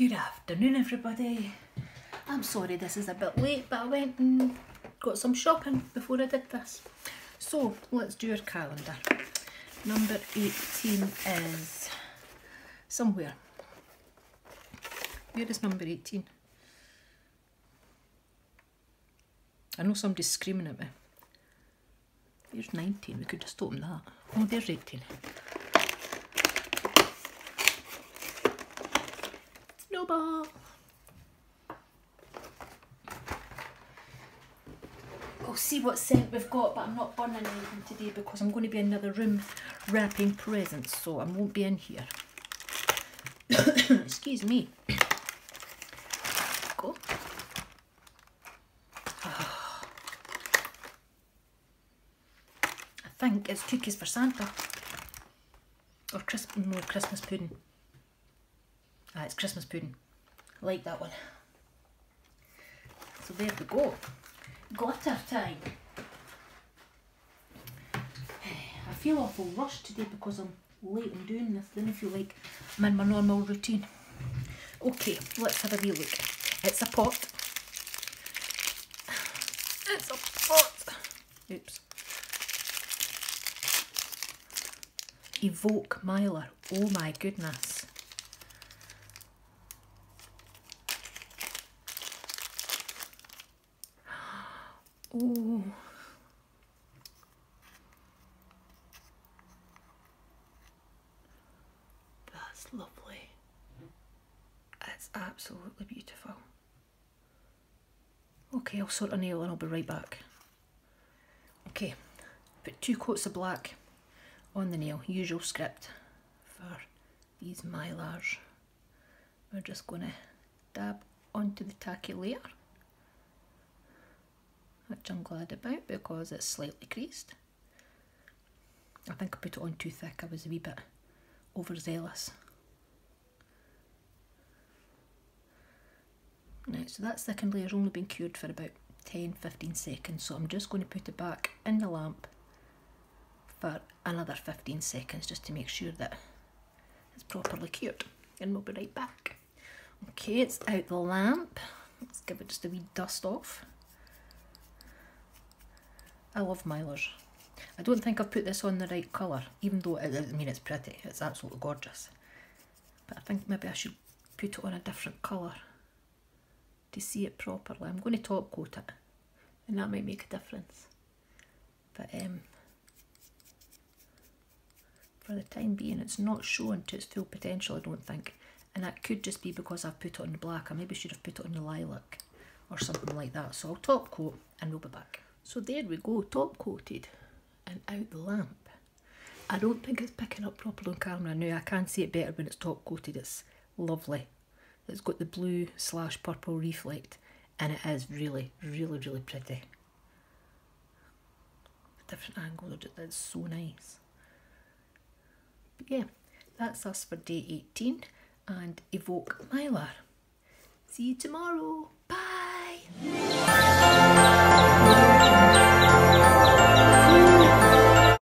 Good afternoon everybody. I'm sorry this is a bit late but I went and got some shopping before I did this. So let's do our calendar. Number 18 is somewhere. Where is number 18? I know somebody's screaming at me. There's 19, we could just open that. Oh, there's 18. Snowball! I'll oh, see what scent we've got, but I'm not burning anything today because I'm going to be in another room wrapping presents, so I won't be in here. Excuse me. Go. I think it's cookies for Santa. Or no, Christmas pudding. Ah, it's Christmas pudding. I like that one. So there we go. Glitter time. I feel awful rushed today because I'm late in doing this. Then I feel like I'm in my normal routine. Okay, let's have a wee look. It's a pot. It's a pot. Oops. Evoke Mylar. Oh my goodness. Oh. That's lovely. It's absolutely beautiful. Okay, I'll sort a nail and I'll be right back. Okay, put two coats of black on the nail, usual script for these mylars. We're just going to dab onto the tacky layer which I'm glad about because it's slightly creased. I think I put it on too thick, I was a wee bit overzealous. Now, so that second layer's only been cured for about 10-15 seconds, so I'm just going to put it back in the lamp for another 15 seconds just to make sure that it's properly cured. And we'll be right back. Okay, it's out the lamp. Let's give it just a wee dust off. I love Mylars. I don't think I've put this on the right colour, even though, it, I mean, it's pretty. It's absolutely gorgeous. But I think maybe I should put it on a different colour to see it properly. I'm going to top coat it, and that might make a difference. But um, for the time being, it's not showing to its full potential, I don't think. And that could just be because I've put it on the black. I maybe should have put it on the lilac or something like that. So I'll top coat and we'll be back. So there we go, top coated and out the lamp. I don't think it's picking up properly on camera now. I can see it better when it's top coated. It's lovely. It's got the blue slash purple reflect and it is really, really, really pretty. Different angle, it's so nice. But yeah, that's us for day 18 and Evoke Mylar. See you tomorrow. Bye.